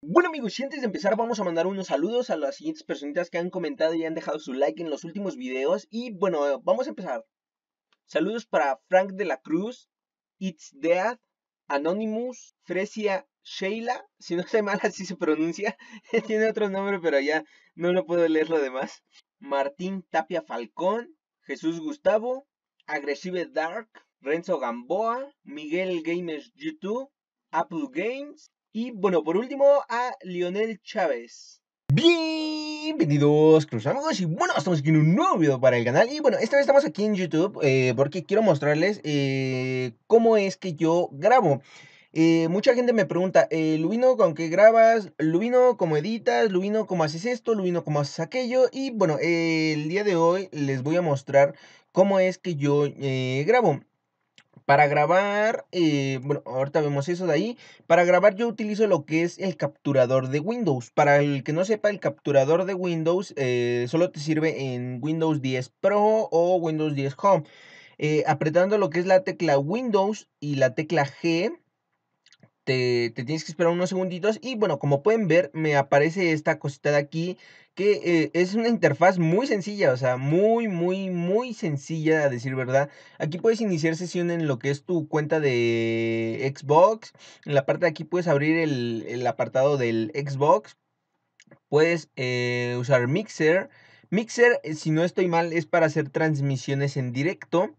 Bueno amigos, y antes de empezar vamos a mandar unos saludos a las siguientes personitas que han comentado y han dejado su like en los últimos videos. Y bueno, vamos a empezar. Saludos para Frank de la Cruz, It's Dead, Anonymous, Fresia Sheila, si no sé mal así se pronuncia, tiene otro nombre pero ya no lo puedo leer lo demás. Martín Tapia Falcón, Jesús Gustavo, Agresive Dark, Renzo Gamboa, Miguel Gamers YouTube, Apple Games, y bueno, por último a Lionel Chávez. Bienvenidos, amigos, y bueno, estamos aquí en un nuevo video para el canal Y bueno, esta vez estamos aquí en YouTube eh, porque quiero mostrarles eh, cómo es que yo grabo eh, mucha gente me pregunta, Lubino, ¿con qué grabas? Lubino, ¿cómo editas? Lubino, ¿cómo haces esto? Lubino, ¿cómo haces aquello? Y bueno, el día de hoy les voy a mostrar cómo es que yo grabo. Para grabar, eh, bueno, ahorita vemos eso de ahí. Para grabar yo utilizo lo que es el capturador de Windows. Para el que no sepa, el capturador de Windows eh, solo te sirve en Windows 10 Pro o Windows 10 Home. Eh, apretando lo que es la tecla Windows y la tecla G, te, tienes que esperar unos segunditos y bueno, como pueden ver, me aparece esta cosita de aquí que eh, es una interfaz muy sencilla, o sea, muy, muy, muy sencilla a decir verdad. Aquí puedes iniciar sesión en lo que es tu cuenta de Xbox. En la parte de aquí puedes abrir el, apartado del Xbox. Puedes eh, usar Mixer. Mixer, eh, si no estoy mal, es para hacer transmisiones en directo.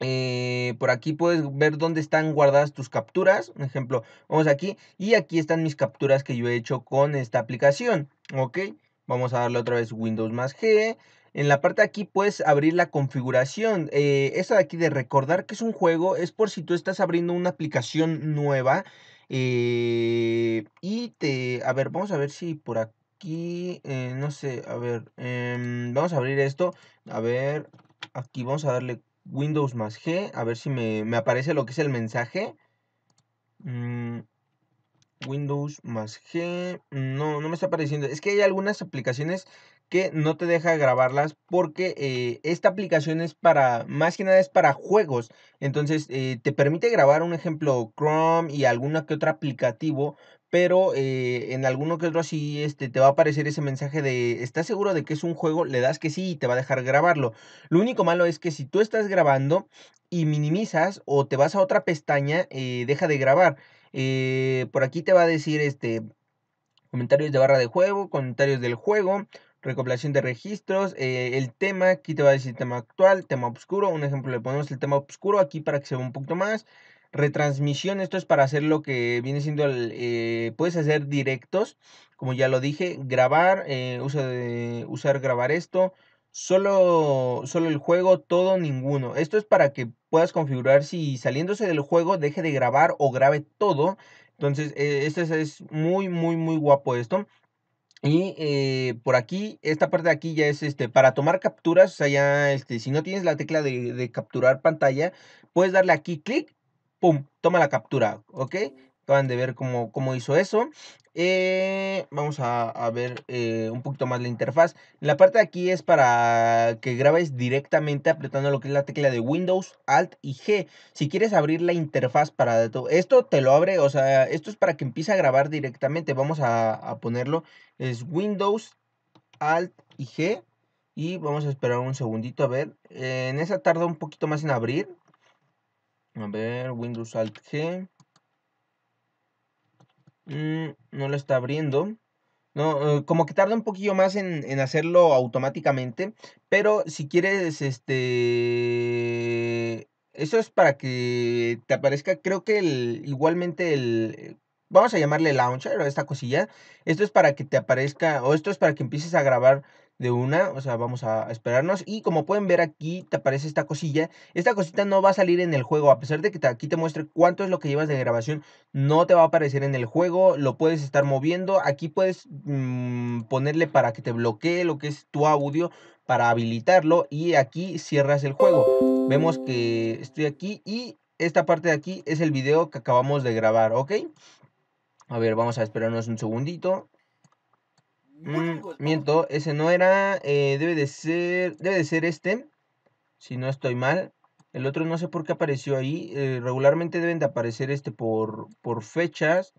Eh, por aquí puedes ver dónde están guardadas tus capturas. Ejemplo, vamos aquí y aquí están mis capturas que yo he hecho con esta aplicación. Ok, vamos a darle otra vez Windows más G. En la parte de aquí puedes abrir la configuración. Eh, esto de aquí de recordar que es un juego es por si tú estás abriendo una aplicación nueva. Eh, y te... A ver, vamos a ver si por aquí... no sé, a ver. Em, vamos a abrir esto. A ver, aquí vamos a darle Windows más G, a ver si me, aparece lo que es el mensaje. Mm, Windows más G, no, no me está apareciendo. Es que hay algunas aplicaciones que no te deja grabarlas porque eh, esta aplicación es para, más que nada es para juegos. Entonces eh, te permite grabar un ejemplo Chrome y alguna que otro aplicativo, pero eh, en alguno que otro así este, te va a aparecer ese mensaje de ¿estás seguro de que es un juego? Le das que sí y te va a dejar grabarlo. Lo único malo es que si tú estás grabando y minimizas o te vas a otra pestaña, deja de grabar. por aquí te va a decir este comentarios de barra de juego, comentarios del juego, recopilación de registros, eh, el tema, aquí te va a decir tema actual, tema oscuro, un ejemplo le ponemos el tema oscuro aquí para que se vea un poquito más, retransmisión, esto es para hacer lo que viene siendo, el, eh, puedes hacer directos, como ya lo dije, grabar, eh, usa de, usar grabar esto, solo, solo el juego, todo, ninguno. Esto es para que puedas configurar si saliéndose del juego deje de grabar o grabe todo. Entonces, esto es muy, muy, muy guapo esto. Y eh, por aquí, esta parte de aquí ya es este para tomar capturas, o sea, ya este, si no tienes la tecla de, capturar pantalla, puedes darle aquí clic, pum, toma la captura, ¿ok? Acaban de ver cómo, cómo hizo eso. Eh, vamos a, ver eh, un poquito más la interfaz. La parte de aquí es para que grabes directamente apretando lo que es la tecla de Windows, Alt y G. Si quieres abrir la interfaz para esto te lo abre, o sea, esto es para que empiece a grabar directamente. Vamos a, ponerlo, es Windows, Alt y G. Y vamos a esperar un segundito a ver. en esa tarda un poquito más en abrir. A ver, Windows Alt G. Mm, no lo está abriendo. No, eh, como que tarda un poquillo más en, hacerlo automáticamente. Pero si quieres, este. Eso es para que te aparezca. Creo que el, igualmente el. Vamos a llamarle launcher o esta cosilla. Esto es para que te aparezca. O esto es para que empieces a grabar de una, o sea, vamos a esperarnos. Y como pueden ver aquí, te aparece esta cosilla. Esta cosita no va a salir en el juego, a pesar de que aquí te muestre cuánto es lo que llevas de grabación, no te va a aparecer en el juego, lo puedes estar moviendo. Aquí puedes mm, ponerle para que te bloquee lo que es tu audio, para habilitarlo. Y aquí cierras el juego. Vemos que estoy aquí y esta parte de aquí es el video que acabamos de grabar, ¿ok? A ver, vamos a esperarnos un segundito. Mm, miento, ese no era. Eh, debe de ser. Debe de ser este. Si no estoy mal. El otro no sé por qué apareció ahí. Eh, regularmente deben de aparecer este por, por fechas.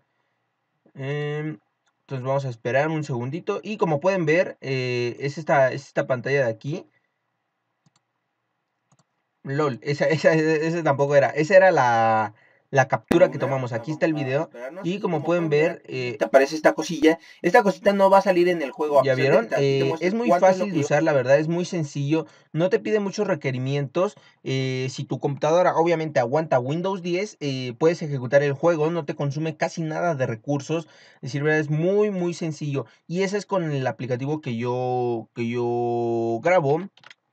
Em, entonces vamos a esperar un segundito. Y como pueden ver, eh, es, esta, es esta pantalla de aquí. LOL, esa, esa, esa tampoco era. Esa era la, la captura que tomamos. Aquí está el video. Y como pueden ver, eh, te aparece esta cosilla. Esta cosita no va a salir en el juego. ¿Ya vieron? Eh, es muy fácil de usar, la verdad. Es muy sencillo. No te pide muchos requerimientos. Eh, si tu computadora obviamente aguanta Windows 10, puedes ejecutar el juego. No te consume casi nada de recursos. Es decir, es muy, muy sencillo. Y ese es con el aplicativo que yo, que yo grabo.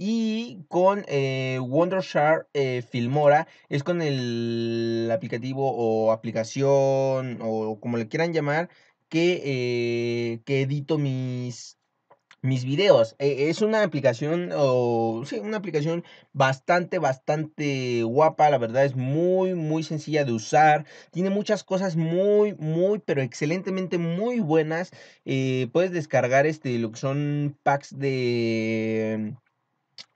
Y con eh, Wondershare eh, Filmora es con el aplicativo o aplicación o como le quieran llamar que, eh, que edito mis, mis videos. E, es una aplicación o sí, una aplicación bastante, bastante guapa. La verdad es muy, muy sencilla de usar. Tiene muchas cosas muy, muy, pero excelentemente muy buenas. puedes descargar este, lo que son packs de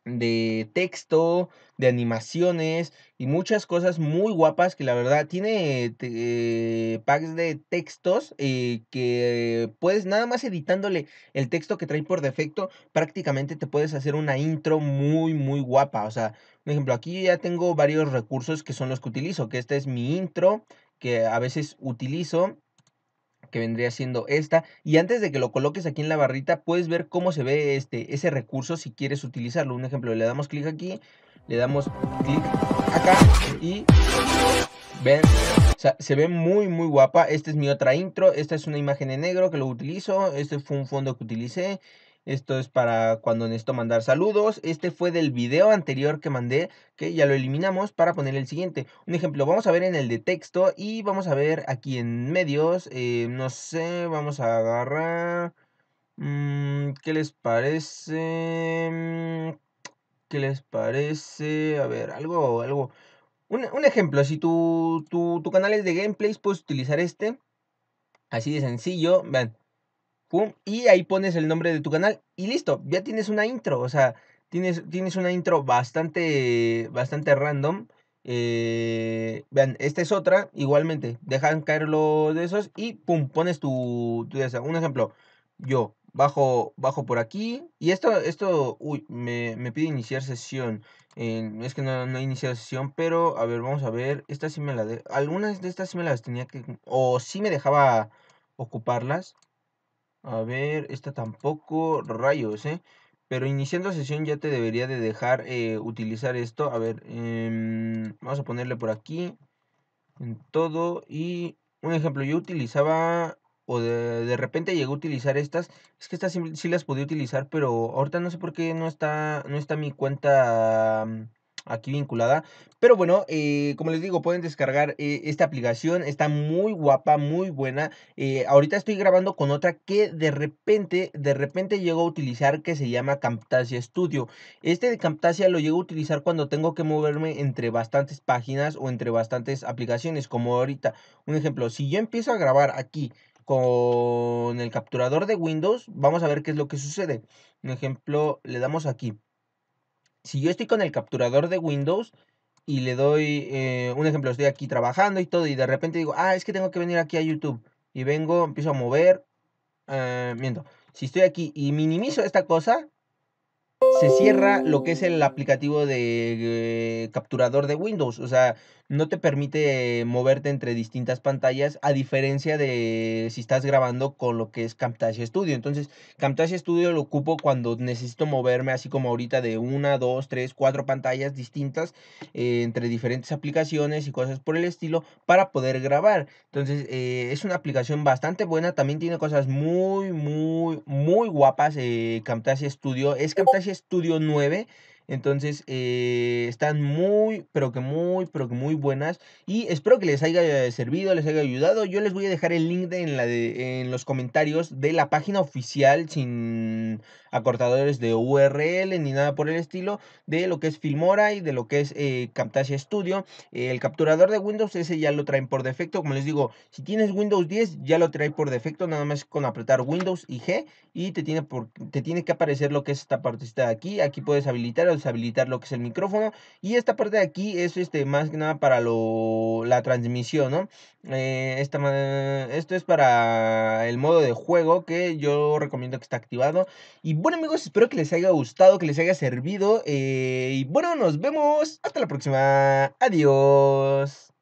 de texto, de animaciones y muchas cosas muy guapas que la verdad tiene packs de textos eh, que puedes nada más editándole el texto que trae por defecto prácticamente te puedes hacer una intro muy muy guapa. O sea por ejemplo aquí ya tengo varios recursos que son los que utilizo que esta es mi intro que a veces utilizo que vendría siendo esta. Y antes de que lo coloques aquí en la barrita, puedes ver cómo se ve este, ese recurso si quieres utilizarlo. Un ejemplo, le damos clic aquí, le damos clic acá y ven, se ve muy muy guapa. Esta es mi otra intro, esta es una imagen en negro que lo utilizo, este fue un fondo que utilicé. Esto es para cuando necesito mandar saludos. Este fue del video anterior que mandé, que ya lo eliminamos para poner el siguiente. Un ejemplo, vamos a ver en el de texto y vamos a ver aquí en medios. Eh, no sé, vamos a agarrar... Mm, ¿Qué les parece? Mm, ¿Qué les parece? A ver, algo, algo... Un, ejemplo, si tu, tu, tu canal es de gameplays, puedes utilizar este. Así de sencillo. Vean, y ahí pones el nombre de tu canal y listo, ya tienes una intro, o sea, tienes, tienes una intro bastante, bastante random. Eh, vean, esta es otra, igualmente, dejan caer los de esos y pum, pones tu, tu un ejemplo, yo bajo, bajo por aquí y esto, esto, uy, me, me pide iniciar sesión, es que no, no he iniciado sesión, pero a ver, vamos a ver, esta sí me la de, algunas de estas sí me las tenía que, o sí me dejaba ocuparlas, a ver, esta tampoco, rayos, ¿eh? Pero iniciando sesión ya te debería de dejar eh, utilizar esto. A ver, em, vamos a ponerle por aquí, en todo. Y un ejemplo, yo utilizaba, o de, de repente llegué a utilizar estas. Es que estas sí, las podía utilizar, pero ahorita no sé por qué no está, no está mi cuenta aquí vinculada. Pero bueno, eh, como les digo, pueden descargar eh, esta aplicación. Está muy guapa, muy buena. Eh, ahorita estoy grabando con otra que de repente, de repente llego a utilizar que se llama Camtasia Studio. Este de Camtasia lo llego a utilizar cuando tengo que moverme entre bastantes páginas o entre bastantes aplicaciones. Como ahorita, un ejemplo, si yo empiezo a grabar aquí con el capturador de Windows, vamos a ver qué es lo que sucede. Un ejemplo, le damos aquí si yo estoy con el capturador de Windows y le doy eh, un ejemplo, estoy aquí trabajando y todo, y de repente digo, ah, es que tengo que venir aquí a YouTube, y vengo, empiezo a mover, eh, miento, si estoy aquí y minimizo esta cosa, se cierra lo que es el aplicativo de eh, capturador de Windows. O sea, no te permite moverte entre distintas pantallas a diferencia de si estás grabando con lo que es Camtasia Studio. Entonces, Camtasia Studio lo ocupo cuando necesito moverme así como ahorita de una, dos, tres, cuatro pantallas distintas eh, entre diferentes aplicaciones y cosas por el estilo para poder grabar. Entonces, eh, es una aplicación bastante buena. También tiene cosas muy, muy, muy guapas. Camtasia Studio. Es Camtasia Studio 9 entonces, eh, están muy, pero que muy, pero que muy buenas. Y espero que les haya servido, les haya ayudado. Yo les voy a dejar el link en, la de, en los comentarios de la página oficial, sin acortadores de URL ni nada por el estilo, de lo que es Filmora y de lo que es eh, Camtasia Studio. el capturador de Windows, ese ya lo traen por defecto. Como les digo, si tienes Windows 10, ya lo trae por defecto, nada más con apretar Windows y G. Y te tiene, por, te tiene que aparecer lo que es esta partecita de aquí. Aquí puedes habilitar para deshabilitar lo que es el micrófono. Y esta parte de aquí es este más que nada para lo, la transmisión, ¿no? Eh, esta, esto es para el modo de juego que yo recomiendo que está activado. Bueno amigos, espero que les haya gustado, que les haya servido. Eh, y bueno, nos vemos. Hasta la próxima. Adiós.